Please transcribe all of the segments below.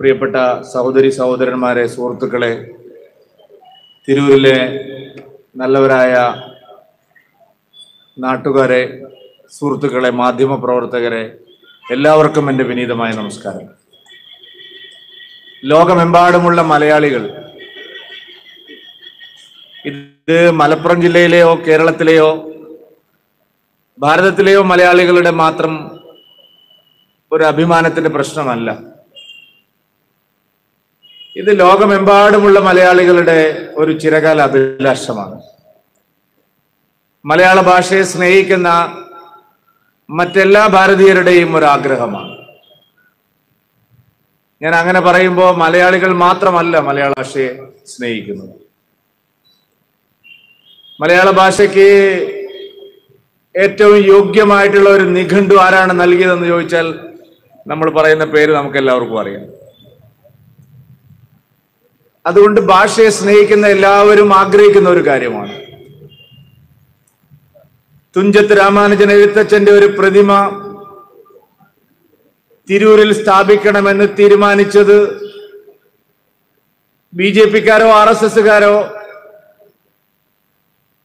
പ്രിയപ്പെട്ട സഹോദരി സഹോദരന്മാരെ സുഹൃത്തുക്കളെ തിരൂരിലെ നല്ലവരായ നാട്ടുകാരെ സുഹൃത്തുക്കളെ മാധ്യമ പ്രവർത്തകരെ എല്ലാവർക്കും എന്റെ വിനീതമായ നമസ്കാരം. ലോകമെമ്പാടുമുള്ള മലയാളികൾ ഇത് മലപ്പുറം ജില്ലയിലെയോ കേരളത്തിലെയോ ഭാരതത്തിലെയോ മലയാളികളുടെ മാത്രം ഒരു അഭിമാനത്തിന്റെ പ്രശ്നമല്ല. ഇത് ലോകമെമ്പാടുമുള്ള മലയാളികളുടെ ഒരു ചിരകാല അഭിലാഷമാണ്. മലയാള ഭാഷയെ സ്നേഹിക്കുന്ന മറ്റെല്ലാ ഭാരതീയരുടെയും ഒരു ആഗ്രഹമാണ്. ഞാൻ അങ്ങനെ പറയുമ്പോൾ മലയാളികൾ മാത്രമല്ല മലയാള ഭാഷയെ സ്നേഹിക്കുന്നത്. മലയാള ഭാഷയ്ക്ക് ഏറ്റവും യോഗ്യമായിട്ടുള്ള ഒരു നിഘണ്ടു ആരാണ് നൽകിയതെന്ന് ചോദിച്ചാൽ നമ്മൾ പറയുന്ന പേര് നമുക്ക് എല്ലാവർക്കും അറിയാം. അതുകൊണ്ട് ഭാഷയെ സ്നേഹിക്കുന്ന എല്ലാവരും ആഗ്രഹിക്കുന്ന ഒരു കാര്യമാണ്. തുഞ്ചത്ത് രാമാനുജൻ എഴുത്തച്ഛന്റെ ഒരു പ്രതിമ തിരൂരിൽ സ്ഥാപിക്കണമെന്ന് തീരുമാനിച്ചത് ബി ജെ പിക്കാരോ ആർ എസ് എസുകാരോ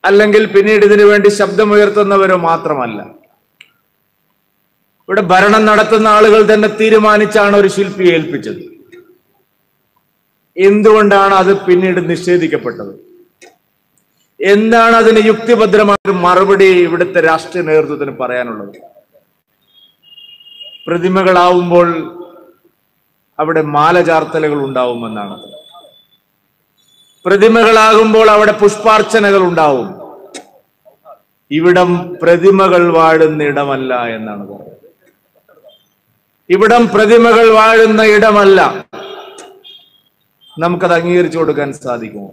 അല്ലെങ്കിൽ പിന്നീട് ഇതിനു വേണ്ടി ശബ്ദമുയർത്തുന്നവരോ മാത്രമല്ല. ഇവിടെ ഭരണം നടത്തുന്ന ആളുകൾ തന്നെ തീരുമാനിച്ചാണ് ഒരു ശില്പിയെ ഏൽപ്പിച്ചത്. എന്തുകൊണ്ടാണ് അത് പിന്നീട് നിഷേധിക്കപ്പെട്ടത്? എന്താണ് അതിന് യുക്തിഭദ്രമായ മറുപടി ഇവിടുത്തെ രാഷ്ട്രീയ നേതൃത്വത്തിന് പറയാനുള്ളത്? പ്രതിമകളാവുമ്പോൾ അവിടെ മാല ചാർത്തലുകൾ ഉണ്ടാവുമെന്നാണ്. പ്രതിമകളാകുമ്പോൾ അവിടെ പുഷ്പാർച്ചനകൾ ഉണ്ടാവും. ഇവിടം പ്രതിമകൾ വാഴുന്ന ഇടമല്ല എന്നാണ് പറയുന്നത്. ഇവിടം പ്രതിമകൾ വാഴുന്ന ഇടമല്ല. നമുക്കത് അംഗീകരിച്ചു കൊടുക്കാൻ സാധിക്കുമോ?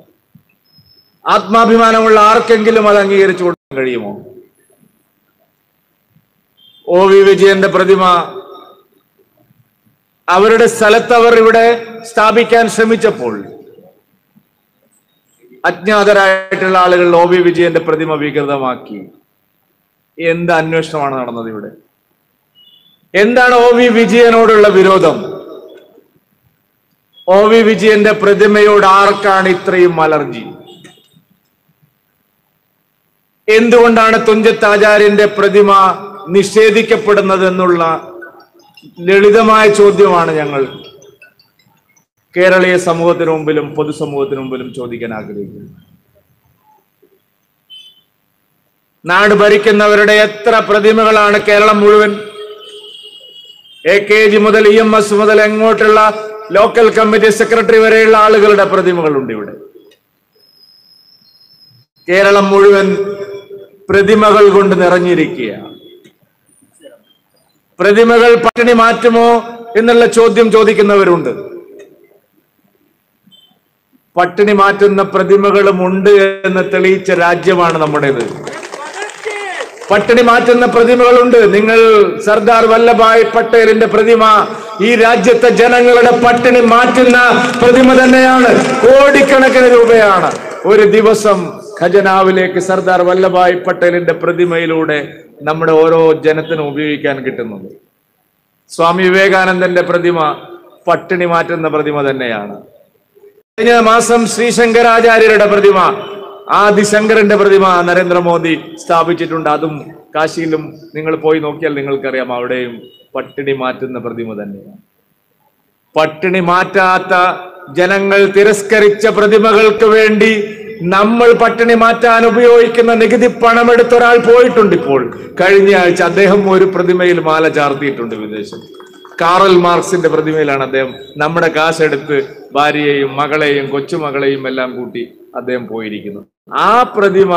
ആത്മാഭിമാനമുള്ള ആർക്കെങ്കിലും അത് അംഗീകരിച്ചു കൊടുക്കാൻ കഴിയുമോ? ഒ വി വിജയന്റെ പ്രതിമ അവരുടെ സ്ഥലത്ത് അവർ ഇവിടെ സ്ഥാപിക്കാൻ ശ്രമിച്ചപ്പോൾ അജ്ഞാതരായിട്ടുള്ള ആളുകൾ ഒ വി വിജയന്റെ പ്രതിമ വികൃതമാക്കി. എന്ത് അന്വേഷണമാണ് നടന്നത് ഇവിടെ? എന്താണ് ഒ വി വിജയനോടുള്ള വിരോധം? ഒ വി വിജയന്റെ പ്രതിമയോട് ആർക്കാണ് ഇത്രയും അലർജി എന്തുകൊണ്ടാണ് തുഞ്ചത്ത് ആചാര്യന്റെ പ്രതിമ നിഷേധിക്കപ്പെടുന്നത് എന്നുള്ള ലളിതമായ ചോദ്യമാണ് ഞങ്ങൾ കേരളീയ സമൂഹത്തിന് മുമ്പിലും പൊതുസമൂഹത്തിന് മുമ്പിലും ചോദിക്കാൻ ആഗ്രഹിക്കുന്നത്. നാട് ഭരിക്കുന്നവരുടെ എത്ര പ്രതിമകളാണ് കേരളം മുഴുവൻ? എ കെ ജി മുതൽ ഇ എം എസ് മുതൽ എങ്ങോട്ടുള്ള ലോക്കൽ കമ്മിറ്റി സെക്രട്ടറി വരെയുള്ള ആളുകളുടെ പ്രതിമകളുണ്ട് ഇവിടെ. കേരളം മുഴുവൻ പ്രതിമകൾ കൊണ്ട് നിറഞ്ഞിരിക്കുക പ്രതിമകൾ പട്ടിണി മാറ്റുമോ എന്നുള്ള ചോദ്യം ചോദിക്കുന്നവരുണ്ട്. പട്ടിണി മാറ്റുന്ന പ്രതിമകളും ഉണ്ട് എന്ന് തെളിയിച്ച രാജ്യമാണ് നമ്മുടേത്. പട്ടിണി മാറ്റുന്ന പ്രതിമകളുണ്ട്. നിങ്ങൾ സർദാർ വല്ലഭായ് പട്ടേലിന്റെ പ്രതിമ ഈ രാജ്യത്തെ ജനങ്ങളുടെ പട്ടിണി മാറ്റുന്ന പ്രതിമ തന്നെയാണ്. കോടിക്കണക്കിന് രൂപയാണ്. ഒരു ദിവസം ഖജനാവിലേക്ക് സർദാർ വല്ലഭായ് പട്ടേലിന്റെ പ്രതിമയിലൂടെ നമ്മുടെ ഓരോ ജനത്തിനും ഉപയോഗിക്കാൻ കിട്ടുന്നത്. സ്വാമി വിവേകാനന്ദന്റെ പ്രതിമ പട്ടിണി മാറ്റുന്ന പ്രതിമ തന്നെയാണ്. കഴിഞ്ഞ മാസം ശ്രീശങ്കരാചാര്യരുടെ പ്രതിമ ആദിശങ്കരന്റെ പ്രതിമ നരേന്ദ്രമോദി സ്ഥാപിച്ചിട്ടുണ്ട്. അതും കാശിയിലും നിങ്ങൾ പോയി നോക്കിയാൽ നിങ്ങൾക്കറിയാം അവിടെയും പട്ടിണി മാറ്റുന്ന പ്രതിമ തന്നെയാണ്. പട്ടിണി മാറ്റാത്ത ജനങ്ങൾ തിരസ്കരിച്ച പ്രതിമകൾക്ക് വേണ്ടി നമ്മൾ പട്ടിണി മാറ്റാൻ ഉപയോഗിക്കുന്ന നികുതി പണം ഒരാൾ പോയിട്ടുണ്ട് ഇപ്പോൾ. കഴിഞ്ഞ ആഴ്ച അദ്ദേഹം ഒരു പ്രതിമയിൽ മാല ചാർത്തിയിട്ടുണ്ട് വിദേശത്ത്. കാറൽ മാർക്സിന്റെ പ്രതിമയിലാണ് അദ്ദേഹം നമ്മുടെ കാശെടുത്ത് ഭാര്യയെയും മകളെയും കൊച്ചുമകളെയും എല്ലാം കൂട്ടി അദ്ദേഹം പോയിരിക്കുന്നു. ആ പ്രതിമ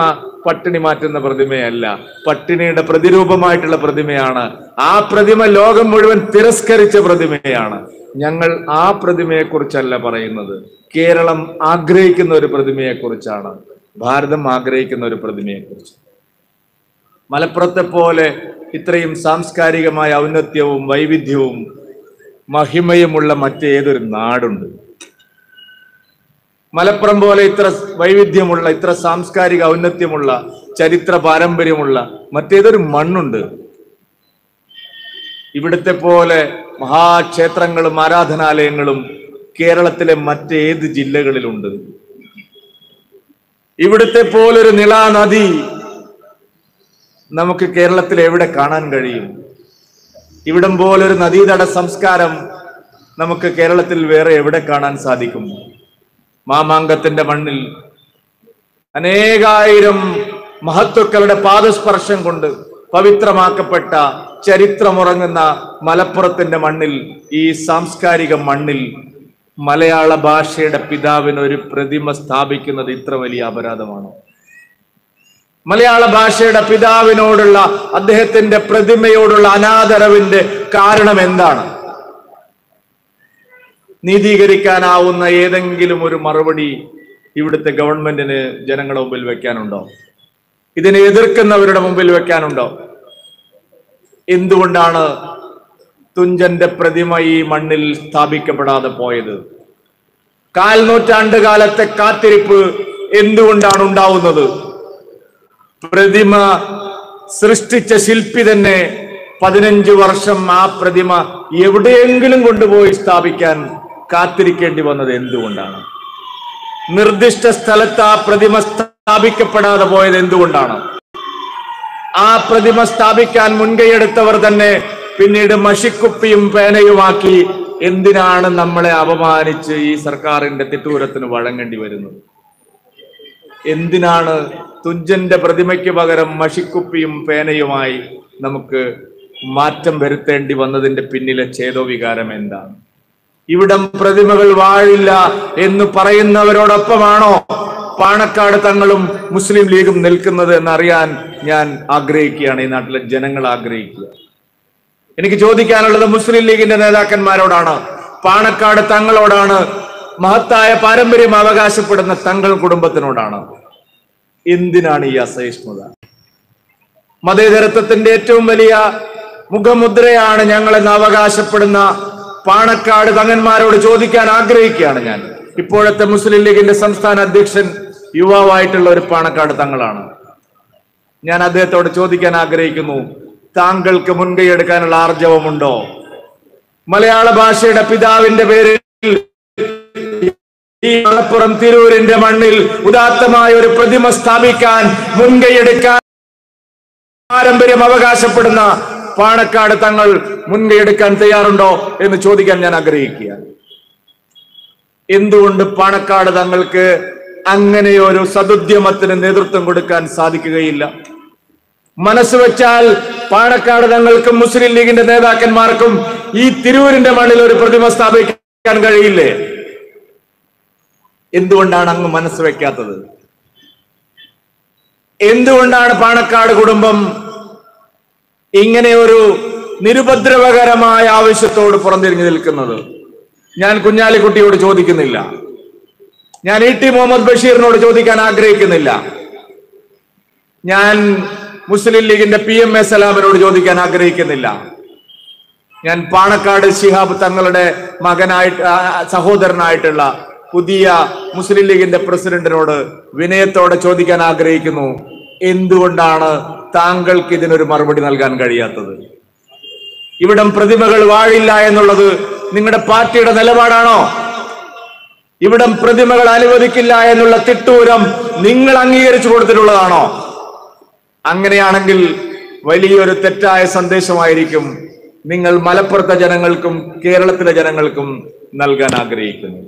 പട്ടിണി മാറ്റുന്ന പ്രതിമയല്ല. പട്ടിണിയുടെ പ്രതിരൂപമായിട്ടുള്ള പ്രതിമയാണ്. ആ പ്രതിമ ലോകം മുഴുവൻ തിരസ്കരിച്ച പ്രതിമയാണ്. ഞങ്ങൾ ആ പ്രതിമയെക്കുറിച്ചല്ല പറയുന്നത്. കേരളം ആഗ്രഹിക്കുന്ന ഒരു പ്രതിമയെക്കുറിച്ചാണ്. ഭാരതം ആഗ്രഹിക്കുന്ന ഒരു പ്രതിമയെ കുറിച്ച് മലപ്പുറത്തെ പോലെ ഇത്രയും സാംസ്കാരികമായ ഔന്നത്യവും വൈവിധ്യവും മഹിമയുമുള്ള മറ്റേതൊരു നാടുണ്ട്. മലപ്പുറം പോലെ ഇത്ര വൈവിധ്യമുള്ള ഇത്ര സാംസ്കാരിക ഔന്നത്യമുള്ള ചരിത്ര പാരമ്പര്യമുള്ള മറ്റേതൊരു മണ്ണുണ്ട്. ഇവിടുത്തെ പോലെ മഹാക്ഷേത്രങ്ങളും ആരാധനാലയങ്ങളും കേരളത്തിലെ മറ്റേത് ജില്ലകളിലുണ്ട്. ഇവിടുത്തെ പോലൊരു നിളാ നദി നമുക്ക് കേരളത്തിൽ എവിടെ കാണാൻ കഴിയും? ഇവിടം പോലൊരു നദീതട സംസ്കാരം നമുക്ക് കേരളത്തിൽ വേറെ എവിടെ കാണാൻ സാധിക്കും? മാമാങ്കത്തിന്റെ മണ്ണിൽ അനേകായിരം മഹത്വക്കളുടെ പാദസ്പർശം കൊണ്ട് പവിത്രമാക്കപ്പെട്ട ചരിത്രമുറങ്ങുന്ന മലപ്പുറത്തിന്റെ മണ്ണിൽ ഈ സാംസ്കാരിക മണ്ണിൽ മലയാള ഭാഷയുടെ പിതാവിന് ഒരു പ്രതിമ സ്ഥാപിക്കുന്നത് ഇത്ര വലിയ അപരാധമാണോ. മലയാള ഭാഷയുടെ പിതാവിനോടുള്ള അദ്ദേഹത്തിന്റെ പ്രതിമയോടുള്ള അനാദരവിന്റെ കാരണം എന്താണ്? നീതീകരിക്കാനാവുന്ന ഏതെങ്കിലും ഒരു മറുപടി ഇവിടുത്തെ ഗവൺമെന്റിന് ജനങ്ങളുടെ മുമ്പിൽ വെക്കാനുണ്ടോ? ഇതിനെ എതിർക്കുന്നവരുടെ മുമ്പിൽ വെക്കാനുണ്ടോ? എന്തുകൊണ്ടാണ് തുഞ്ചന്റെ പ്രതിമ ഈ മണ്ണിൽ സ്ഥാപിക്കപ്പെടാതെ പോയത്? കാൽ നൂറ്റാണ്ട് കാലത്തെ കാത്തിരിപ്പ് എന്തുകൊണ്ടാണ് ഉണ്ടാവുന്നത്? പ്രതിമ സൃഷ്ടിച്ച ശില്പി തന്നെ പതിനഞ്ച് വർഷം ആ പ്രതിമ എവിടെയെങ്കിലും കൊണ്ടുപോയി സ്ഥാപിക്കാൻ കാത്തിരിക്കേണ്ടി വന്നത് എന്തുകൊണ്ടാണ്? നിർദ്ദിഷ്ട സ്ഥലത്ത് ആ പ്രതിമ സ്ഥാപിക്കപ്പെടാതെ പോയത് എന്തുകൊണ്ടാണ്? ആ പ്രതിമ സ്ഥാപിക്കാൻ മുൻകൈയെടുത്തവർ തന്നെ പിന്നീട് മഷിക്കുപ്പിയും പേനയുമാക്കി എന്തിനാണ് നമ്മളെ അപമാനിച്ച് ഈ സർക്കാരിന്റെ തിട്ടൂരത്തിന് വഴങ്ങേണ്ടി വരുന്നത്? എന്തിനാണ് തുഞ്ചന്റെ പ്രതിമയ്ക്ക് പകരം മഷിക്കുപ്പിയും പേനയുമായി നമുക്ക് മാറ്റം വരുത്തേണ്ടി വന്നതിന്റെ പിന്നിലെ ഛേദോവികാരം എന്താണ്? ഇവിടം പ്രതിമകൾ വാഴില്ല എന്ന് പറയുന്നവരോടൊപ്പമാണോ പാണക്കാട് തങ്ങളും മുസ്ലിം ലീഗും നിൽക്കുന്നത് എന്നറിയാൻ ഞാൻ ആഗ്രഹിക്കുകയാണ്. ഈ നാട്ടിലെ ജനങ്ങൾ ആഗ്രഹിക്കുക. എനിക്ക് ചോദിക്കാനുള്ളത് മുസ്ലിം ലീഗിന്റെ നേതാക്കന്മാരോടാണ്. പാണക്കാട് തങ്ങളോടാണ്. മഹത്തായ പാരമ്പര്യം അവകാശപ്പെടുന്ന തങ്ങൾ കുടുംബത്തിനോടാണ്. എന്തിനാണ് ഈ അസഹിഷ്ണുത? മതേതരത്വത്തിന്റെ ഏറ്റവും വലിയ മുഖമുദ്രയാണ് ഞങ്ങളെന്ന് അവകാശപ്പെടുന്ന പാണക്കാട് തങ്ങന്മാരോട് ചോദിക്കാൻ ആഗ്രഹിക്കുകയാണ് ഞാൻ. ഇപ്പോഴത്തെ മുസ്ലിം ലീഗിന്റെ സംസ്ഥാന അധ്യക്ഷൻ യുവാവായിട്ടുള്ള ഒരു പാണക്കാട് തങ്ങളാണ്. ഞാൻ അദ്ദേഹത്തോട് ചോദിക്കാൻ ആഗ്രഹിക്കുന്നു താങ്കൾക്ക് മുൻകൈ എടുക്കാനുള്ള ആർജവമുണ്ടോ? മലയാള ഭാഷയുടെ പിതാവിന്റെ പേരിൽ ഈ മലപ്പുറം തിരൂരിന്റെ മണ്ണിൽ ഉദാത്തമായ ഒരു പ്രതിമ സ്ഥാപിക്കാൻ മുൻകൈ എടുക്കാൻ പാരമ്പര്യം അവകാശപ്പെടുന്ന പാണക്കാട് തങ്ങൾ മുൻകൈയെടുക്കാൻ തയ്യാറുണ്ടോ എന്ന് ചോദിക്കാൻ ഞാൻ ആഗ്രഹിക്കുകയാണ് എന്തുകൊണ്ട് പാണക്കാട് തങ്ങൾക്ക് അങ്ങനെ ഒരു സതുദ്യമത്തിന് നേതൃത്വം കൊടുക്കാൻ സാധിക്കുകയില്ല? മനസ്സ് വെച്ചാൽ പാണക്കാട് തങ്ങൾക്കും മുസ്ലിം ലീഗിന്റെ നേതാക്കന്മാർക്കും ഈ തിരൂരിന്റെ മണ്ണിൽ ഒരു പ്രതിമ സ്ഥാപിക്കാൻ കഴിയില്ലേ? എന്തുകൊണ്ടാണ് അങ്ങ് മനസ്സ് വെക്കാത്തത്? എന്തുകൊണ്ടാണ് പാണക്കാട് കുടുംബം ഇങ്ങനെ ഒരു നിരുപദ്രവകരമായ ആവശ്യത്തോട് പുറംതിരിഞ്ഞു നിൽക്കുന്നത് ഞാൻ കുഞ്ഞാലിക്കുട്ടിയോട് ചോദിക്കുന്നില്ല. ഞാൻ ഇ ടി മുഹമ്മദ് ബഷീറിനോട് ചോദിക്കാൻ ആഗ്രഹിക്കുന്നില്ല. ഞാൻ മുസ്ലിം ലീഗിന്റെ പി എം എ സലാമിനോട് ചോദിക്കാൻ ആഗ്രഹിക്കുന്നില്ല. ഞാൻ പാണക്കാട് ശിഹാബ് തങ്ങളുടെ മകനായിട്ട് സഹോദരനായിട്ടുള്ള പുതിയ മുസ്ലിം ലീഗിന്റെ പ്രസിഡന്റിനോട് വിനയത്തോടെ ചോദിക്കാൻ ആഗ്രഹിക്കുന്നു. എന്തുകൊണ്ടാണ് താങ്കൾക്ക് ഇതിനൊരു മറുപടി നൽകാൻ കഴിയാത്തത്. ഇവിടം പ്രതിമകൾ വാഴില്ല എന്നുള്ളത് നിങ്ങളുടെ പാർട്ടിയുടെ നിലപാടാണോ? ഇവിടം പ്രതിമകൾ അനുവദിക്കില്ല എന്നുള്ള തിട്ടൂരം നിങ്ങൾ അംഗീകരിച്ചു കൊടുത്തിട്ടുള്ളതാണോ? അങ്ങനെയാണെങ്കിൽ വലിയൊരു തെറ്റായ സന്ദേശമായിരിക്കും നിങ്ങൾ മലപ്പുറത്തെ ജനങ്ങൾക്കും കേരളത്തിലെ ജനങ്ങൾക്കും നൽകാൻ ആഗ്രഹിക്കുന്നു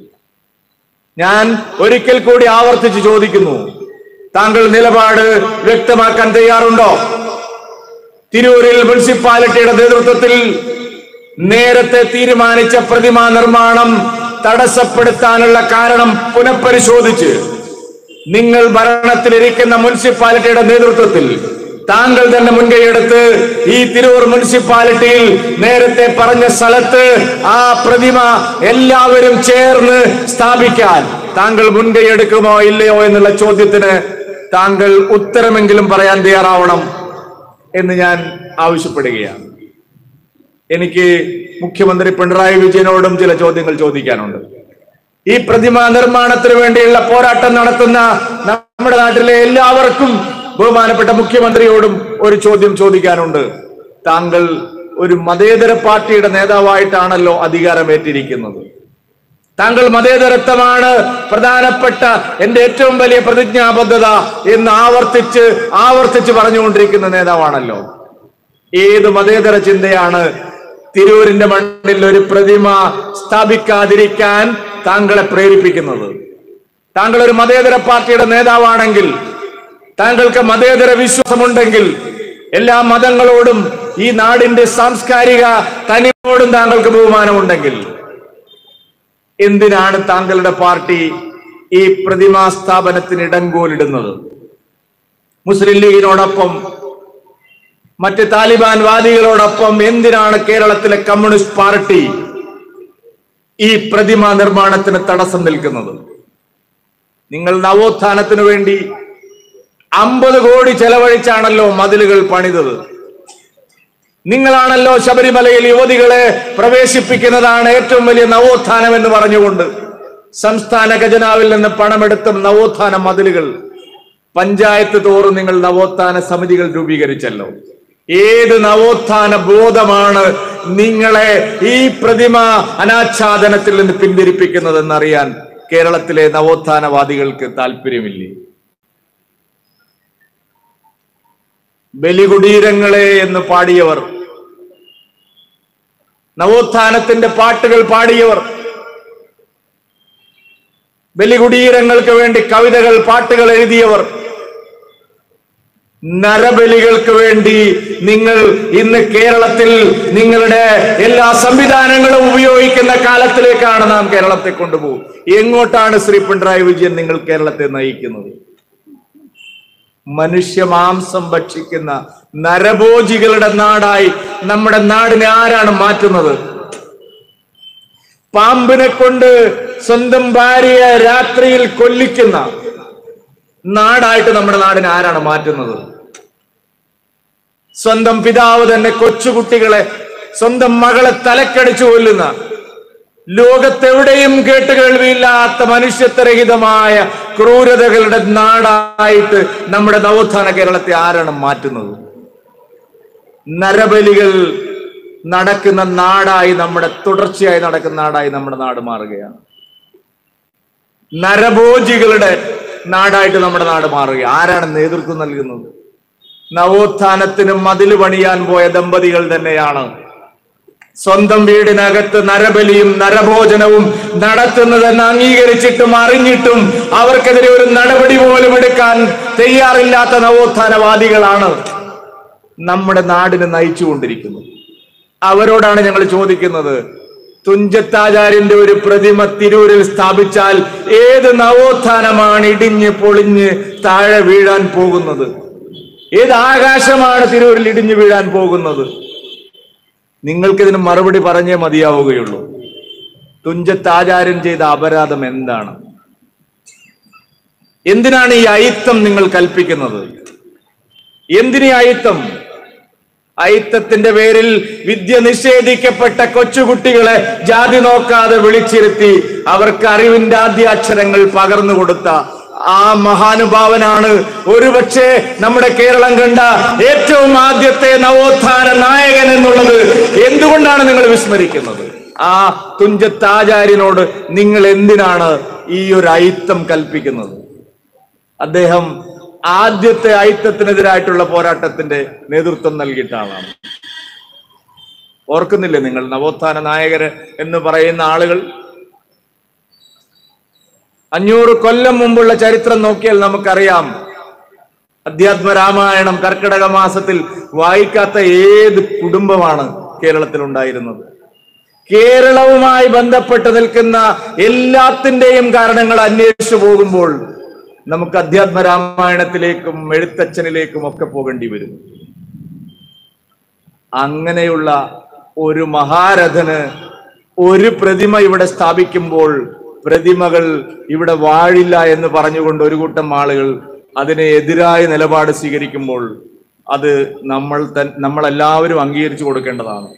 ഞാൻ ഒരിക്കൽ കൂടി ആവർത്തിച്ച് ചോദിക്കുന്നു. താങ്കൾ നിലപാട് വ്യക്തമാക്കാൻ തയ്യാറുണ്ടോ? തിരൂരിൽ മുനിസിപ്പാലിറ്റിയുടെ നേതൃത്വത്തിൽ നേരത്തെ തീരുമാനിച്ച പ്രതിമാ നിർമ്മാണം തടസ്സപ്പെടുത്താനുള്ള കാരണം പുനഃപരിശോധിച്ച് നിങ്ങൾ ഭരണത്തിലിരിക്കുന്ന മുനിസിപ്പാലിറ്റിയുടെ നേതൃത്വത്തിൽ താങ്കൾ തന്നെ മുൻകൈയെടുത്ത് ഈ തിരൂർ മുനിസിപ്പാലിറ്റിയിൽ നേരത്തെ പറഞ്ഞ സ്ഥലത്ത് ആ പ്രതിമ എല്ലാവരും ചേർന്ന് സ്ഥാപിക്കാൻ താങ്കൾ മുൻകൈ എടുക്കുമോ ഇല്ലയോ എന്നുള്ള ചോദ്യത്തിന് താങ്കൾ ഉത്തരമെങ്കിലും പറയാൻ തയ്യാറാവണം എന്ന് ഞാൻ ആവശ്യപ്പെടുകയാണ്. എനിക്ക് മുഖ്യമന്ത്രി പിണറായി വിജയനോടും ചില ചോദ്യങ്ങൾ ചോദിക്കാനുണ്ട്. ഈ പ്രതിമ നിർമ്മാണത്തിന് വേണ്ടിയുള്ള പോരാട്ടം നടത്തുന്ന നമ്മുടെ നാട്ടിലെ എല്ലാവർക്കും ബഹുമാനപ്പെട്ട മുഖ്യമന്ത്രിയോടും ഒരു ചോദ്യം ചോദിക്കാനുണ്ട്. താങ്കൾ ഒരു മതേതര പാർട്ടിയുടെ നേതാവായിട്ടാണല്ലോ അധികാരമേറ്റിരിക്കുന്നത്. താങ്കൾ മതേതരത്വമാണ് പ്രധാനപ്പെട്ട എന്റെ ഏറ്റവും വലിയ പ്രതിജ്ഞാബദ്ധത എന്ന് ആവർത്തിച്ച് ആവർത്തിച്ച് പറഞ്ഞുകൊണ്ടിരിക്കുന്ന നേതാവാണല്ലോ. ഏത് മതേതര ചിന്തയാണ് തിരൂരിന്റെ മണ്ണിൽ ഒരു പ്രതിമ സ്ഥാപിക്കാതിരിക്കാൻ താങ്കളെ പ്രേരിപ്പിക്കുന്നത്? താങ്കൾ ഒരു മതേതര പാർട്ടിയുടെ നേതാവാണെങ്കിൽ താങ്കൾക്ക് മതേതര വിശ്വാസമുണ്ടെങ്കിൽ എല്ലാ മതങ്ങളോടും ഈ നാടിന്റെ സാംസ്കാരിക തനിമയോടും താങ്കൾക്ക് ബഹുമാനമുണ്ടെങ്കിൽ എന്തിനാണ് താങ്കളുടെ പാർട്ടി ഈ പ്രതിമാ സ്ഥാപനത്തിന് ഇടങ്കോലിടുന്നത്? മുസ്ലിം ലീഗിനോടൊപ്പം മറ്റ് താലിബാൻ വാദികളോടൊപ്പം എന്തിനാണ് കേരളത്തിലെ കമ്മ്യൂണിസ്റ്റ് പാർട്ടി ഈ പ്രതിമ നിർമ്മാണത്തിന് തടസ്സം നിൽക്കുന്നത്? നിങ്ങൾ നവോത്ഥാനത്തിനു വേണ്ടി അമ്പത് കോടി ചെലവഴിച്ചാണല്ലോ മതിലുകൾ പണിതത്. നിങ്ങളാണല്ലോ ശബരിമലയിൽ യുവതികളെ പ്രവേശിപ്പിക്കുന്നതാണ് ഏറ്റവും വലിയ നവോത്ഥാനം എന്ന് പറഞ്ഞുകൊണ്ട് സംസ്ഥാന ഖജനാവിൽ നിന്ന് പണമെടുത്തും നവോത്ഥാന മതിലുകൾ പഞ്ചായത്ത് തോറും നിങ്ങൾ നവോത്ഥാന സമിതികൾ രൂപീകരിച്ചല്ലോ. ഏത് നവോത്ഥാന ബോധമാണ് നിങ്ങളെ ഈ പ്രതിമ അനാച്ഛാദനത്തിൽ നിന്ന് പിന്തിരിപ്പിക്കുന്നതെന്നറിയാൻ കേരളത്തിലെ നവോത്ഥാനവാദികൾക്ക് താല്പര്യമില്ലേ ബലികുടീരങ്ങളെ എന്ന് പാടിയവർ. നവോത്ഥാനത്തിന്റെ പാട്ടുകൾ പാടിയവർ. ബലികുടീരങ്ങൾക്ക് വേണ്ടി കവിതകൾ പാട്ടുകൾ എഴുതിയവർ. നരബലികൾക്ക് വേണ്ടി നിങ്ങൾ ഇന്ന് കേരളത്തിൽ നിങ്ങളുടെ എല്ലാ സംവിധാനങ്ങളും ഉപയോഗിക്കുന്ന കാലത്തിലേക്കാണ് നാം കേരളത്തെ കൊണ്ടുപോകും എങ്ങോട്ടാണ് ശ്രീ പിണറായി വിജയൻ നിങ്ങൾ കേരളത്തെ നയിക്കുന്നത്? മനുഷ്യ മാംസം ഭക്ഷിക്കുന്ന നരഭോജികളുടെ നാടായി നമ്മുടെ നാടിനെ ആരാണ് മാറ്റുന്നത്? പാമ്പിനെ കൊണ്ട് സ്വന്തം ഭാര്യയെ രാത്രിയിൽ കൊല്ലിക്കുന്ന നാടായിട്ട് നമ്മുടെ നാടിനെ ആരാണ് മാറ്റുന്നത്? സ്വന്തം പിതാവ് തന്നെ കൊച്ചുകുട്ടികളെ സ്വന്തം മകളെ തലക്കടിച്ചു കൊല്ലുന്ന ലോകത്തെവിടെയും കേട്ട് കേൾവിയില്ലാത്ത മനുഷ്യത്വരഹിതമായ ക്രൂരതകളുടെ നാടായിട്ട് നമ്മുടെ നവോത്ഥാന കേരളത്തെ ആരാണ് മാറ്റുന്നത്? നരബലികൾ നടക്കുന്ന നാടായി നമ്മുടെ തുടർച്ചയായി നടക്കുന്ന നാടായി നമ്മുടെ നാട് മാറുകയാണ്. നരഭോജികളുടെ നാടായിട്ട് നമ്മുടെ നാട് മാറുക ആരാണ് നേതൃത്വം നൽകുന്നത്? നവോത്ഥാനത്തിന് മതിൽ പണിയാൻ പോയ ദമ്പതികൾ തന്നെയാണ് സ്വന്തം വീടിനകത്ത് നരബലിയും നരഭോജനവും നടത്തുന്നതെന്ന് അംഗീകരിച്ചിട്ടും അറിഞ്ഞിട്ടും അവർക്കെതിരെ ഒരു നടപടി പോലും എടുക്കാൻ തയ്യാറില്ലാത്ത നവോത്ഥാനവാദികളാണ് നമ്മുടെ നാടിനെ നയിച്ചുകൊണ്ടിരിക്കുന്നത്. അവരോടാണ് ഞങ്ങൾ ചോദിക്കുന്നത് തുഞ്ചത്താചാര്യന്റെ ഒരു പ്രതിമ തിരൂരിൽ സ്ഥാപിച്ചാൽ ഏത് നവോത്ഥാനമാണ് ഇടിഞ്ഞ് പൊളിഞ്ഞ് താഴെ വീഴാൻ പോകുന്നത്? ഏത് ആകാശമാണ് തിരൂരിൽ ഇടിഞ്ഞു വീഴാൻ പോകുന്നത്? നിങ്ങൾക്കിതിന് മറുപടി പറഞ്ഞേ മതിയാവുകയുള്ളൂ. തുഞ്ചത്താചാര്യൻ ചെയ്ത അപരാധം എന്താണ്? എന്തിനാണ് ഈ അയിത്തം നിങ്ങൾ കൽപ്പിക്കുന്നത്? എന്തിനീ അയിത്തം? അയിത്തത്തിന്റെ പേരിൽ വിദ്യ നിഷേധിക്കപ്പെട്ട കൊച്ചുകുട്ടികളെ ജാതി നോക്കാതെ വിളിച്ചിരുത്തി അവർക്ക് അറിവിന്റെ ആദ്യാക്ഷരങ്ങൾ പകർന്നു കൊടുത്ത ആ മഹാനുഭാവനാണ് ഒരുപക്ഷെ നമ്മുടെ കേരളം കണ്ട ഏറ്റവും ആദ്യത്തെ നവോത്ഥാന നായകൻ എന്നുള്ളത് എന്തുകൊണ്ടാണ് നിങ്ങൾ വിസ്മരിക്കുന്നത്? ആ തുഞ്ചത്താചാര്യനോട് നിങ്ങൾ എന്തിനാണ് ഈ ഒരു അയിത്തം കൽപ്പിക്കുന്നത്? അദ്ദേഹം ആദ്യത്തെ അയിത്തത്തിനെതിരായിട്ടുള്ള പോരാട്ടത്തിന്റെ നേതൃത്വം നൽകിയിട്ട ആളാണ്. ഓർക്കുന്നില്ലേ നിങ്ങൾ? നവോത്ഥാന നായകര് എന്ന് പറയുന്ന ആളുകൾ അഞ്ഞൂറ് കൊല്ലം മുമ്പുള്ള ചരിത്രം നോക്കിയാൽ നമുക്കറിയാം. അധ്യാത്മ രാമായണം കർക്കിടക മാസത്തിൽ വായിക്കാത്ത ഏത് കുടുംബമാണ് കേരളത്തിൽ ഉണ്ടായിരുന്നത് കേരളവുമായി ബന്ധപ്പെട്ട് നിൽക്കുന്ന എല്ലാത്തിന്റെയും കാരണങ്ങൾ അന്വേഷിച്ചു പോകുമ്പോൾ നമുക്ക് അധ്യാത്മ രാമായണത്തിലേക്കും എഴുത്തച്ഛനിലേക്കും ഒക്കെ പോകേണ്ടി വരും. അങ്ങനെയുള്ള ഒരു മഹാരഥന് ഒരു പ്രതിമ ഇവിടെ സ്ഥാപിക്കുമ്പോൾ പ്രതിമകൾ ഇവിടെ വാഴില്ല എന്ന് പറഞ്ഞുകൊണ്ട് ഒരു കൂട്ടം ആളുകൾ അതിനെ എതിരായ നിലപാട് സ്വീകരിക്കുമ്പോൾ അത് നമ്മൾ തൻ നമ്മളെല്ലാവരും അംഗീകരിച്ചു കൊടുക്കേണ്ടതാണ്.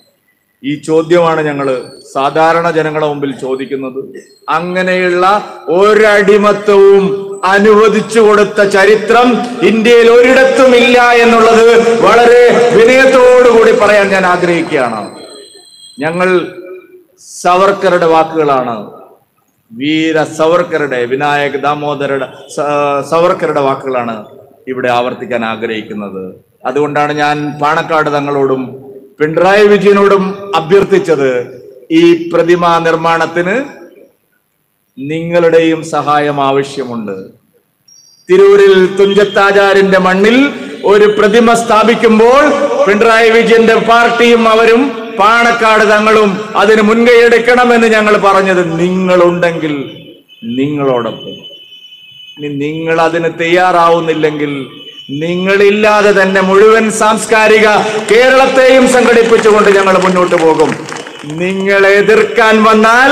ഈ ചോദ്യമാണ് ഞങ്ങൾ സാധാരണ ജനങ്ങളുടെ മുമ്പിൽ ചോദിക്കുന്നത്. അങ്ങനെയുള്ള ഒരടിമത്തവും അനുവദിച്ചു കൊടുത്ത ചരിത്രം ഇന്ത്യയിൽ ഒരിടത്തും ഇല്ല എന്നുള്ളത് വളരെ വിനയത്തോടുകൂടി പറയാൻ ഞാൻ ആഗ്രഹിക്കുകയാണ്. ഞങ്ങൾ സവർക്കറുടെ വാക്കുകളാണ് വീര സവർക്കറുടെ വിനായക് ദാമോദരുടെ സവർക്കറുടെ വാക്കുകളാണ് ഇവിടെ ആവർത്തിക്കാൻ ആഗ്രഹിക്കുന്നത്. അതുകൊണ്ടാണ് ഞാൻ പാണക്കാട് തങ്ങളോടും പിണറായി വിജയനോടും അഭ്യർത്ഥിച്ചത് ഈ പ്രതിമ നിർമ്മാണത്തിന് നിങ്ങളുടെയും സഹായം ആവശ്യമുണ്ട്. തിരൂരിൽ തുഞ്ചത്താചാര്യന്റെ മണ്ണിൽ ഒരു പ്രതിമ സ്ഥാപിക്കുമ്പോൾ പിണറായി വിജയന്റെ പാർട്ടിയും അവരും പാണക്കാട് തങ്ങളും അതിന് മുൻകൈയെടുക്കണമെന്ന് ഞങ്ങൾ പറഞ്ഞത് നിങ്ങളുണ്ടെങ്കിൽ നിങ്ങളോടൊപ്പം. ഇനി നിങ്ങൾ അതിന് തയ്യാറാവുന്നില്ലെങ്കിൽ നിങ്ങളില്ലാതെ തന്നെ മുഴുവൻ സാംസ്കാരിക കേരളത്തെയും സംഘടിപ്പിച്ചുകൊണ്ട് ഞങ്ങൾ മുന്നോട്ട് പോകും. നിങ്ങളെ എതിർക്കാൻ വന്നാൽ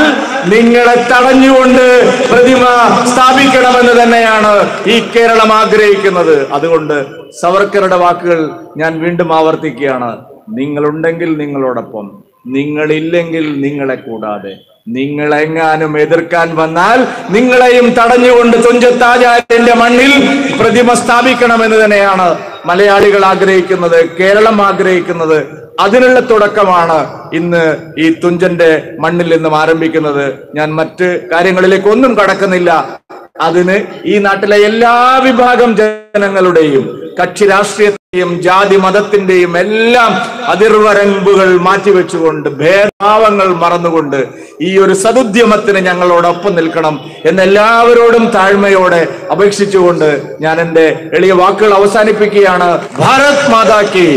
നിങ്ങളെ തടഞ്ഞുകൊണ്ട് പ്രതിമ സ്ഥാപിക്കണമെന്ന് തന്നെയാണ് ഈ കേരളം ആഗ്രഹിക്കുന്നത്. അതുകൊണ്ട് സവർക്കറുടെ വാക്കുകൾ ഞാൻ വീണ്ടും ആവർത്തിക്കുകയാണ്. നിങ്ങളുണ്ടെങ്കിൽ നിങ്ങളോടൊപ്പം നിങ്ങളില്ലെങ്കിൽ നിങ്ങളെ കൂടാതെ. നിങ്ങളെങ്ങാനും എതിർക്കാൻ വന്നാൽ നിങ്ങളെയും തടഞ്ഞുകൊണ്ട് തുഞ്ചത്താചാര്യന്റെ മണ്ണിൽ പ്രതിമ സ്ഥാപിക്കണമെന്ന് തന്നെയാണ് മലയാളികൾ ആഗ്രഹിക്കുന്നത് കേരളം ആഗ്രഹിക്കുന്നത്. അതിനുള്ള തുടക്കമാണ് ഇന്ന് ഈ തുഞ്ചന്റെ മണ്ണിൽ നിന്നും ആരംഭിക്കുന്നത്. ഞാൻ മറ്റ് കാര്യങ്ങളിലേക്ക് ഒന്നും കടക്കുന്നില്ല. അതിന് ഈ നാട്ടിലെ എല്ലാ വിഭാഗം ജനങ്ങളുടെയും കക്ഷി രാഷ്ട്രീയത്തെയും ജാതി മതത്തിന്റെയും എല്ലാം അതിർവരമ്പുകൾ മാറ്റിവെച്ചുകൊണ്ട് ഭേദഭാവങ്ങൾ മറന്നുകൊണ്ട് ഈ ഒരു സതുദ്യമത്തിന് ഞങ്ങളോടൊപ്പം നിൽക്കണം എന്ന് എല്ലാവരോടും താഴ്മയോടെ അപേക്ഷിച്ചുകൊണ്ട് ഞാൻ എന്റെ എളിയ വാക്കുകൾ അവസാനിപ്പിക്കുകയാണ്. ഭാരത് മാതാ കി.